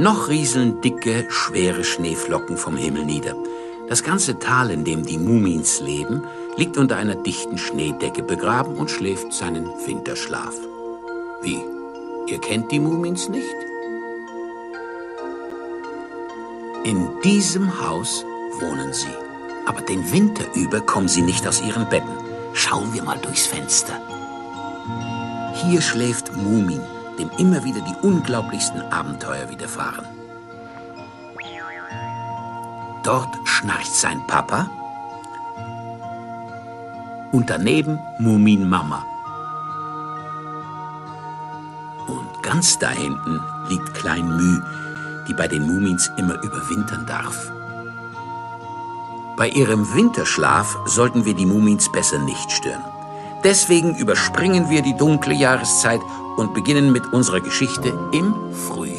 Noch rieseln dicke, schwere Schneeflocken vom Himmel nieder. Das ganze Tal, in dem die Mumins leben, liegt unter einer dichten Schneedecke begraben und schläft seinen Winterschlaf. Wie? Ihr kennt die Mumins nicht? In diesem Haus wohnen sie. Aber den Winter über kommen sie nicht aus ihren Betten. Schauen wir mal durchs Fenster. Hier schläft Mumin, dem immer wieder die unglaublichsten Abenteuer widerfahren. Dort schnarcht sein Papa und daneben Mumin Mama. Und ganz da hinten liegt Klein Mü, die bei den Mumins immer überwintern darf. Bei ihrem Winterschlaf sollten wir die Mumins besser nicht stören. Deswegen überspringen wir die dunkle Jahreszeit und beginnen mit unserer Geschichte im Frühjahr.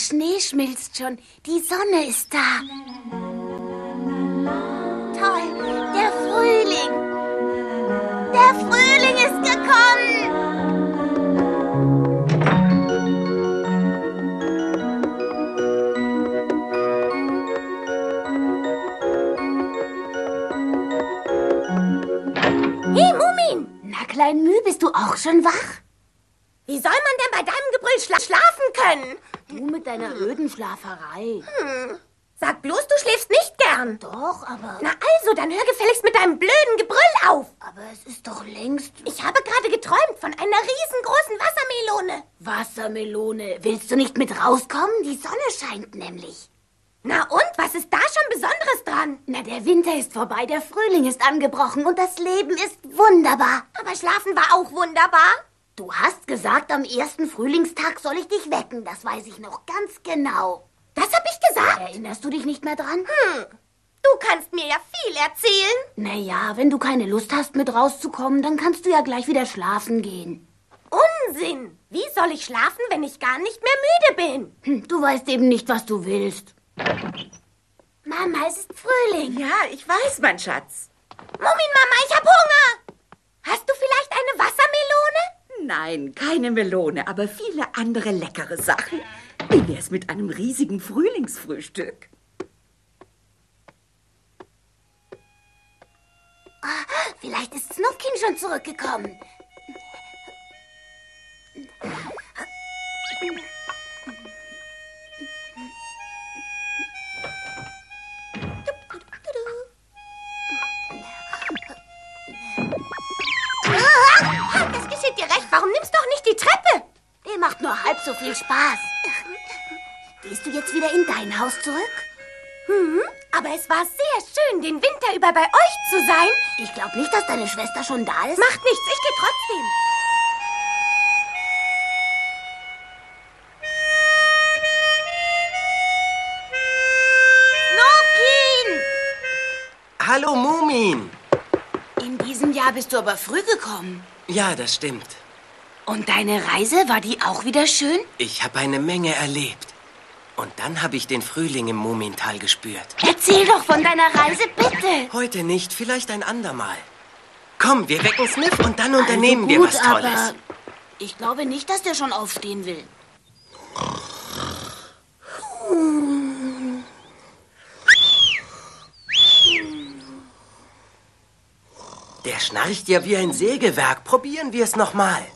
Schnee schmilzt schon. Die Sonne ist da. Toll. Der Frühling. Der Frühling ist gekommen. Hey, Mumin. Na, Klein Müh, bist du auch schon wach? Wie soll man denn bei deinem Gebrüll schla schlafen können? Du mit deiner öden Schlaferei. Sag bloß, du schläfst nicht gern. Doch, aber... Na also, dann hör gefälligst mit deinem blöden Gebrüll auf. Aber es ist doch längst... Ich habe gerade geträumt von einer riesengroßen Wassermelone. Wassermelone. Willst du nicht mit rauskommen? Die Sonne scheint nämlich. Na und, was ist da schon Besonderes dran? Na, der Winter ist vorbei, der Frühling ist angebrochen und das Leben ist wunderbar. Aber schlafen war auch wunderbar. Du hast gesagt, am ersten Frühlingstag soll ich dich wecken. Das weiß ich noch ganz genau. Das hab ich gesagt. Erinnerst du dich nicht mehr dran? Hm. Du kannst mir ja viel erzählen. Naja, wenn du keine Lust hast, mit rauszukommen, dann kannst du ja gleich wieder schlafen gehen. Unsinn. Wie soll ich schlafen, wenn ich gar nicht mehr müde bin? Hm, du weißt eben nicht, was du willst. Mama, es ist Frühling. Ja, ich weiß, mein Schatz. Mumin, Mama, ich hab Hunger. Hast du vielleicht eine? Nein, keine Melone, aber viele andere leckere Sachen. Wie wär's mit einem riesigen Frühlingsfrühstück? Vielleicht ist Snufkin schon zurückgekommen. So viel Spaß. Gehst du jetzt wieder in dein Haus zurück? Mhm. Aber es war sehr schön, den Winter über bei euch zu sein. Ich glaube nicht, dass deine Schwester schon da ist. Macht nichts, ich gehe trotzdem. Snokin! Hallo Mumin. In diesem Jahr bist du aber früh gekommen. Ja, das stimmt. Und deine Reise, war die auch wieder schön? Ich habe eine Menge erlebt. Und dann habe ich den Frühling im Mumintal gespürt. Erzähl doch von deiner Reise, bitte. Heute nicht, vielleicht ein andermal. Komm, wir wecken Sniff und dann unternehmen also wir gut, was Tolles. Aber ich glaube nicht, dass der schon aufstehen will. Der schnarcht ja wie ein Sägewerk. Probieren wir es nochmal.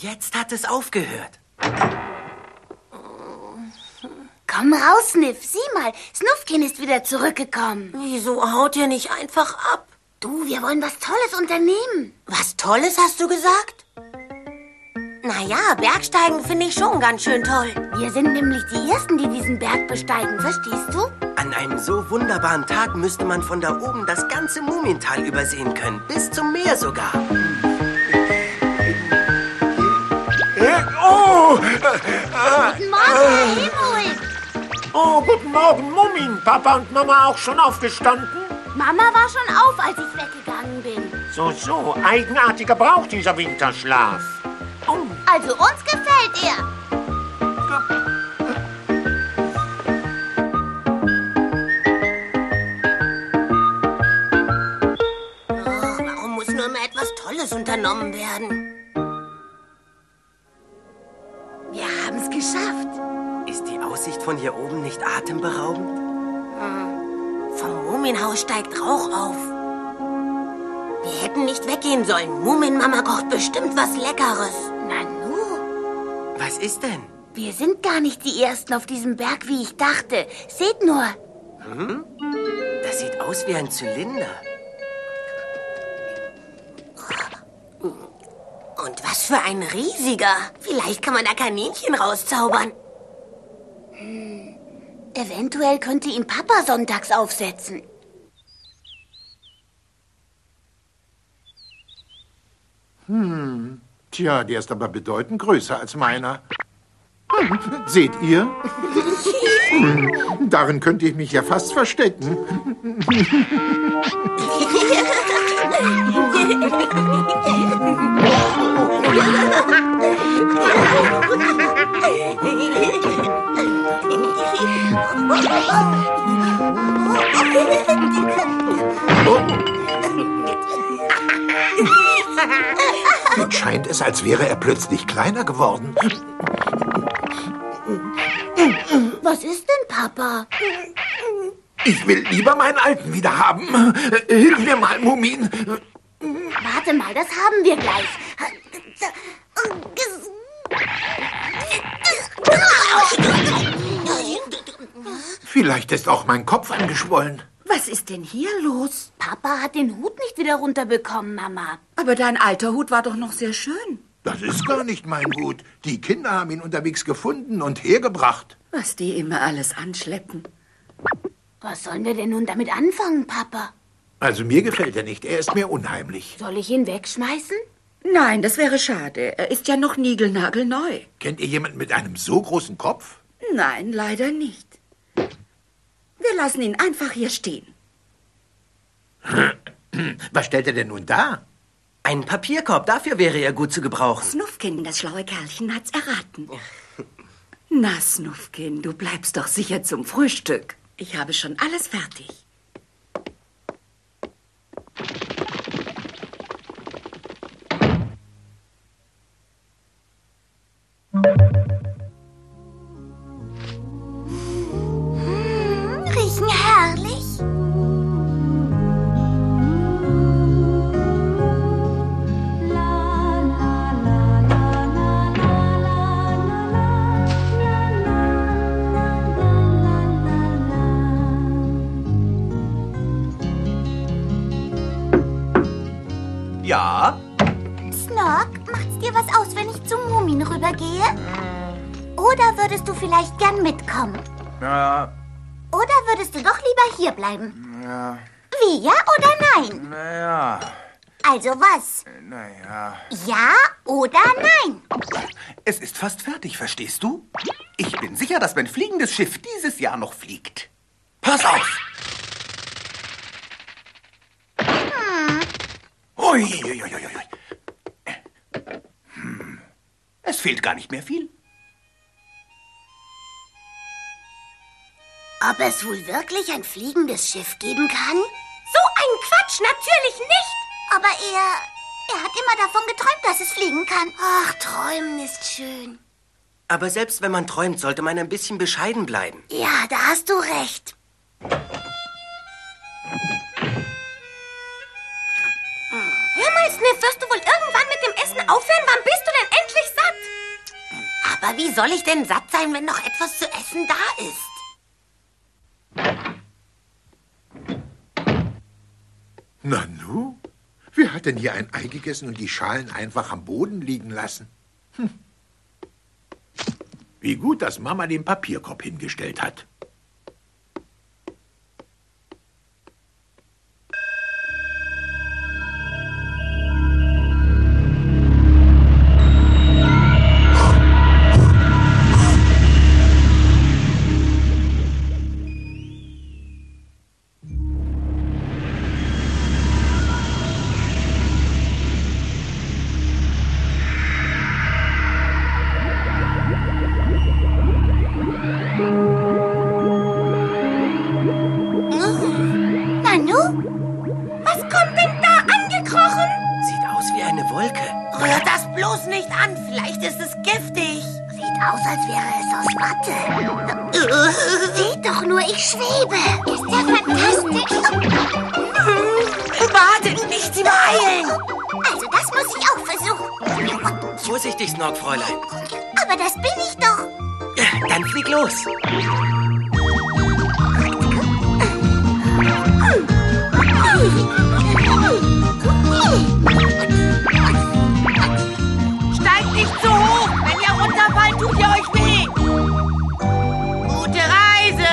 Jetzt hat es aufgehört. Komm raus, Sniff. Sieh mal, Snufkin ist wieder zurückgekommen. Wieso haut ihr nicht einfach ab? Du, wir wollen was Tolles unternehmen. Was Tolles hast du gesagt? Naja, Bergsteigen finde ich schon ganz schön toll. Wir sind nämlich die Ersten, die diesen Berg besteigen, verstehst du? An einem so wunderbaren Tag müsste man von da oben das ganze Mumintal übersehen können. Bis zum Meer sogar. Guten Morgen, Herr Hemul. oh, guten Morgen, Mummin. Papa und Mama auch schon aufgestanden? Mama war schon auf, als ich weggegangen bin. So, so, eigenartiger Brauch dieser Winterschlaf. Oh, Also uns gefällt er. Oh, warum muss nur immer etwas Tolles unternommen werden? Hier oben nicht atemberaubend? Vom Muminhaus steigt Rauch auf. Wir hätten nicht weggehen sollen. Muminmama kocht bestimmt was Leckeres. Nanu, Was ist denn? wir sind gar nicht die Ersten auf diesem Berg, wie ich dachte. Seht nur. Das sieht aus wie ein Zylinder. Und was für ein riesiger. Vielleicht kann man da Kaninchen rauszaubern. Eventuell könnte ihn Papa sonntags aufsetzen. tja, der ist aber bedeutend größer als meiner. Hm, Seht ihr? Hm, Darin könnte ich mich ja fast verstecken. Nun scheint es, als wäre er plötzlich kleiner geworden. Was ist denn, Papa? Ich will lieber meinen Alten wieder haben. Hilf mir mal, Mumin. Warte mal, das haben wir gleich. Vielleicht ist auch mein Kopf angeschwollen. Was ist denn hier los? Papa hat den Hut nicht wieder runterbekommen, Mama. Aber dein alter Hut war doch noch sehr schön. Das ist gar nicht mein Hut. Die Kinder haben ihn unterwegs gefunden und hergebracht. Was die immer alles anschleppen. Was sollen wir denn nun damit anfangen, Papa? Also mir gefällt er nicht. Er ist mir unheimlich. Soll ich ihn wegschmeißen? Nein, das wäre schade. Er ist ja noch niegelnagelneu. Kennt ihr jemanden mit einem so großen Kopf? Nein, leider nicht. Wir lassen ihn einfach hier stehen. Was stellt er denn nun da? Ein Papierkorb, dafür wäre er gut zu gebrauchen. Snuffkin, das schlaue Kerlchen, hat's erraten. Na, Snuffkin, du bleibst doch sicher zum Frühstück. Ich habe schon alles fertig. Mitkommen? Ja, Oder würdest du doch lieber hier bleiben? ja, Wie, ja oder nein? naja, Also was? naja. Ja oder nein? Es ist fast fertig, verstehst du? Ich bin sicher, dass mein fliegendes Schiff dieses Jahr noch fliegt. Pass auf! Ui, ui, ui, ui, ui. Hm. Es fehlt gar nicht mehr viel. Ob es wohl wirklich ein fliegendes Schiff geben kann? So ein Quatsch, natürlich nicht. Aber er, er hat immer davon geträumt, dass es fliegen kann. Ach, träumen ist schön. Aber selbst wenn man träumt, sollte man ein bisschen bescheiden bleiben. Ja, da hast du recht. Hör mal, Sniff, wirst du wohl irgendwann mit dem Essen aufhören? Wann bist du denn endlich satt? Aber wie soll ich denn satt sein, wenn noch etwas zu essen da ist? Nanu? Wer hat denn hier ein Ei gegessen und die Schalen einfach am Boden liegen lassen? Wie gut, dass Mama den Papierkorb hingestellt hat. Snork, Fräulein. Aber das bin ich doch. Ja, Dann flieg los. Steigt nicht zu hoch. Wenn ihr runterfallt, tut ihr euch weh. Gute Reise.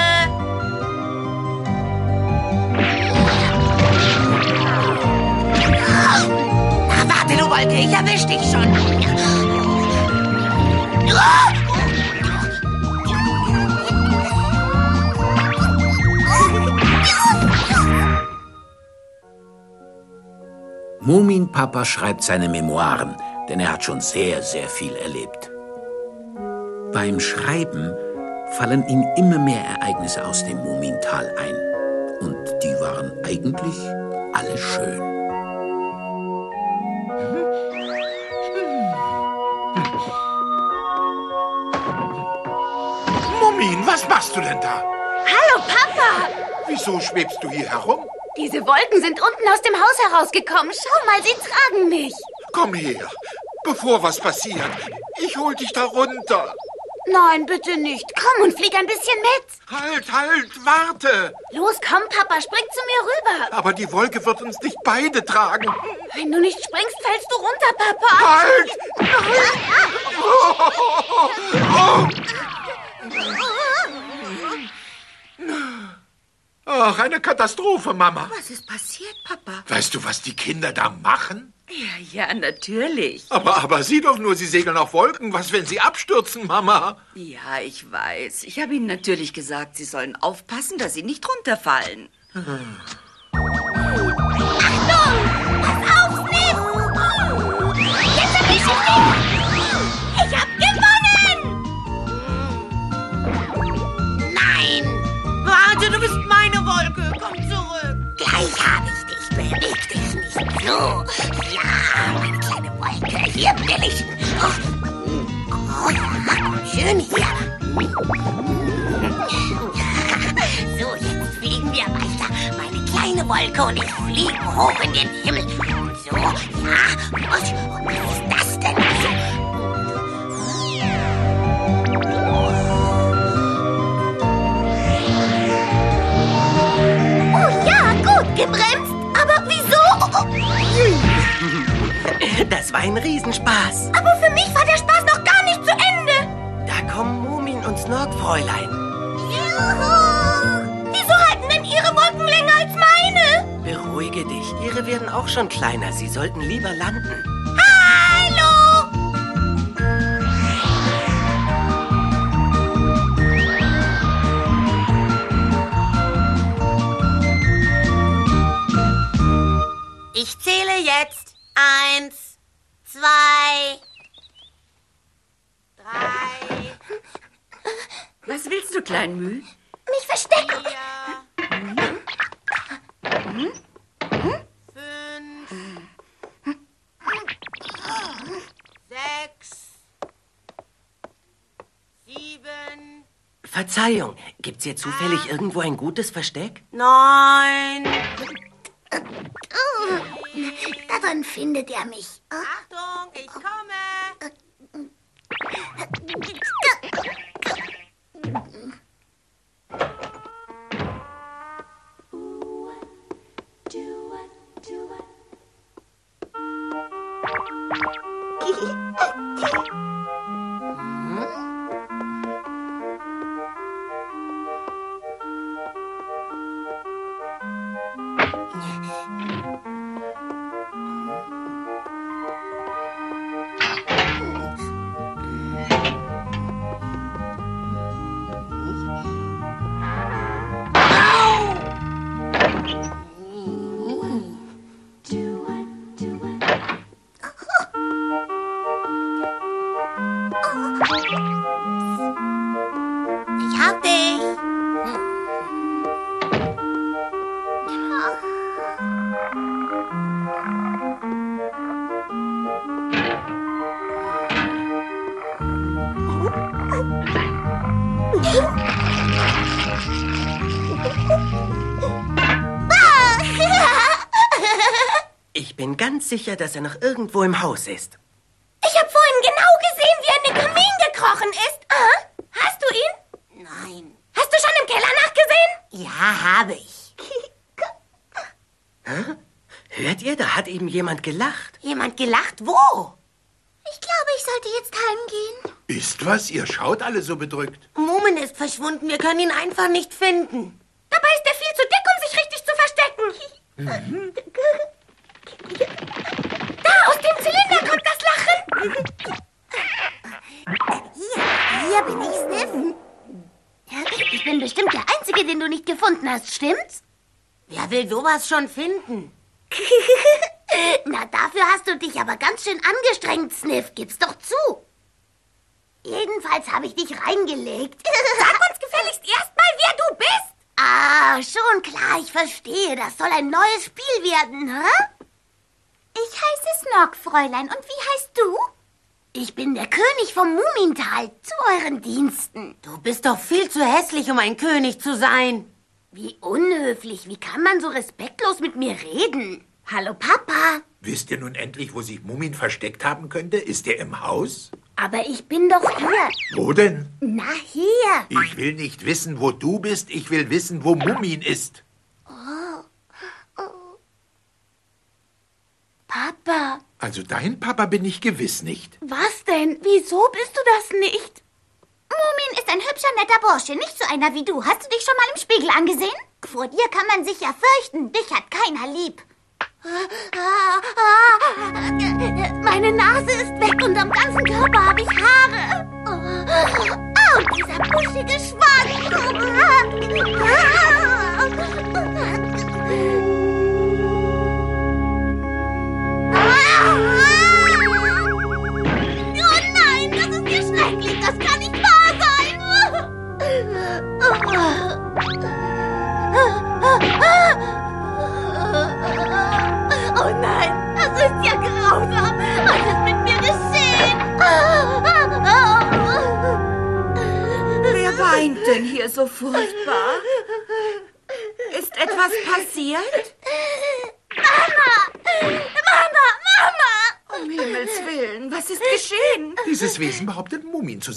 Na, warte, du Wolke, ich erwisch dich schon. Muminpapa schreibt seine Memoiren, denn er hat schon sehr, sehr viel erlebt. Beim Schreiben fallen ihm immer mehr Ereignisse aus dem Mumintal ein. Und die waren eigentlich alle schön. Mumin, was machst du denn da? Hallo, Papa. Wieso schwebst du hier herum? Diese Wolken sind unten aus dem Haus herausgekommen. Schau mal, sie tragen mich. Komm her, bevor was passiert. Ich hol dich da runter. Nein, bitte nicht. Komm und flieg ein bisschen mit. Halt, halt, warte. Los, komm, Papa, spring zu mir rüber. Aber die Wolke wird uns nicht beide tragen. Wenn du nicht springst, fällst du runter, Papa. Halt! Ach, eine Katastrophe, Mama. Was ist passiert, Papa? Weißt du, was die Kinder da machen? Ja, ja, natürlich. Aber, aber sieh doch nur, sie segeln auf Wolken. Was, wenn sie abstürzen, Mama? Ja, ich weiß. Ich habe Ihnen natürlich gesagt, Sie sollen aufpassen, dass Sie nicht runterfallen. Jetzt hab ich Ich so. Ja, meine kleine Wolke. Hier bin ich. Oh, schön hier. So, jetzt fliegen wir weiter. Meine kleine Wolke und ich fliegen hoch in den Himmel. So, ja. Und was ist das denn? Oh ja, gut gebremst. Aber wieso? Das war ein Riesenspaß. Aber für mich war der Spaß noch gar nicht zu Ende. Da kommen Mumin und Snork, Fräulein. Juhu. Wieso halten denn Ihre Wolken länger als meine? Beruhige dich. Ihre werden auch schon kleiner. Sie sollten lieber landen. Zähle jetzt. Eins, zwei, drei, Was willst du, Kleinmüh? Mich verstecken. vier, fünf, sechs, sieben, Verzeihung, gibt's hier zufällig irgendwo ein gutes Versteck? neun. Ohren findet er mich. Achtung, ich oh. komme. Yeah. bin ganz sicher, dass er noch irgendwo im Haus ist. Ich habe vorhin genau gesehen, wie er in den Kamin gekrochen ist. Ah, hast du ihn? Nein. Hast du schon im Keller nachgesehen? Ja, habe ich. Hört ihr, da hat eben jemand gelacht. Jemand gelacht? Wo? Ich glaube, ich sollte jetzt heimgehen. Ist was? Ihr schaut alle so bedrückt. Mumin ist verschwunden. Wir können ihn einfach nicht finden. Dabei ist er viel zu dick, um sich richtig zu verstecken. Da, aus dem Zylinder kommt das Lachen. Hier, hier bin ich, Sniff. Ich bin bestimmt der Einzige, den du nicht gefunden hast, stimmt's? Wer will sowas schon finden? Na, dafür hast du dich aber ganz schön angestrengt, Sniff. Gib's doch zu. Jedenfalls habe ich dich reingelegt. Sag uns gefälligst erstmal, wer du bist. ah, schon klar, ich verstehe. Das soll ein neues Spiel werden, hä? Ich heiße Snog, Fräulein. Und wie heißt du? Ich bin der König vom Mumintal. Zu euren Diensten. Du bist doch viel zu hässlich, um ein König zu sein. Wie unhöflich. Wie kann man so respektlos mit mir reden? Hallo, Papa. Wisst ihr nun endlich, wo sich Mumin versteckt haben könnte? Ist er im Haus? Aber ich bin doch hier. Wo denn? Na, hier. Ich will nicht wissen, wo du bist. Ich will wissen, wo Mumin ist. Papa, Also dein Papa bin ich gewiss nicht. was denn? Wieso bist du das nicht? Mumin ist ein hübscher, netter Bursche, nicht so einer wie du. Hast du dich schon mal im Spiegel angesehen? Vor dir kann man sich ja fürchten. Dich hat keiner lieb. Meine Nase ist weg und am ganzen Körper habe ich Haare. Oh, und dieser buschige Schwanz.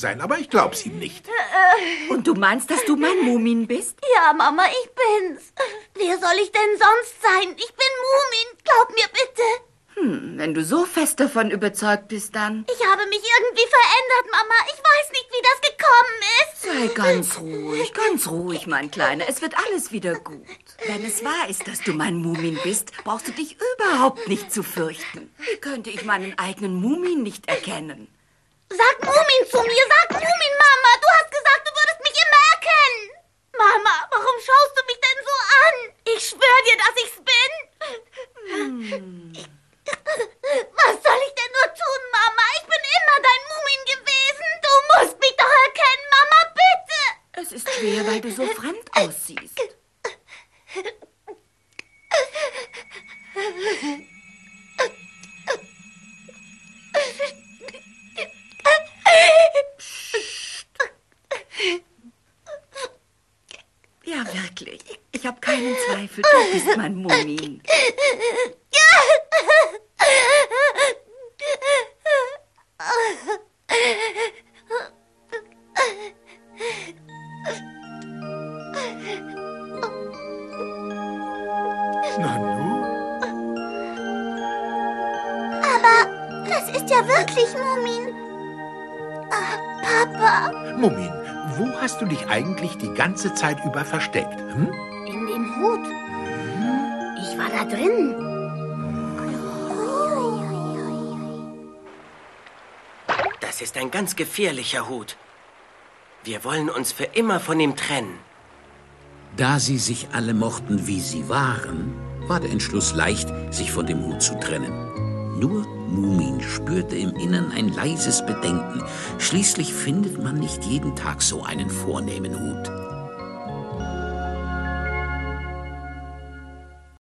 Sein, aber ich glaub's ihm nicht. Und du meinst, dass du mein Mumin bist? Ja, Mama, ich bin's. Wer soll ich denn sonst sein? Ich bin Mumin. Glaub mir bitte. Hm, wenn du so fest davon überzeugt bist, dann Ich habe mich irgendwie verändert, Mama. Ich weiß nicht, wie das gekommen ist. sei ganz ruhig, ganz ruhig, mein Kleiner. Es wird alles wieder gut. Wenn es wahr ist, dass du mein Mumin bist, brauchst du dich überhaupt nicht zu fürchten. Wie könnte ich meinen eigenen Mumin nicht erkennen? Sag Mumin zu mir. Sag Mumin, Mama. Du hast gesagt, du würdest mich immer erkennen. Mama, warum schaust du mich denn so an? Ich schwör dir, dass ich's bin. Was soll ich denn nur tun, Mama? Ich bin immer dein Mumin gewesen. Du musst mich doch erkennen, Mama, bitte. Es ist schwer, weil du so fremd aussiehst. Bist mein Mumin. Nanu? Aber das ist ja wirklich Mumin. Ah, Papa, Mumin, wo hast du dich eigentlich die ganze Zeit über versteckt? Hm? in dem Hut. Da drin? Das ist ein ganz gefährlicher Hut. Wir wollen uns für immer von ihm trennen. Da sie sich alle mochten, wie sie waren, war der Entschluss leicht, sich von dem Hut zu trennen. Nur Mumin spürte im Innern ein leises Bedenken. Schließlich findet man nicht jeden Tag so einen vornehmen Hut.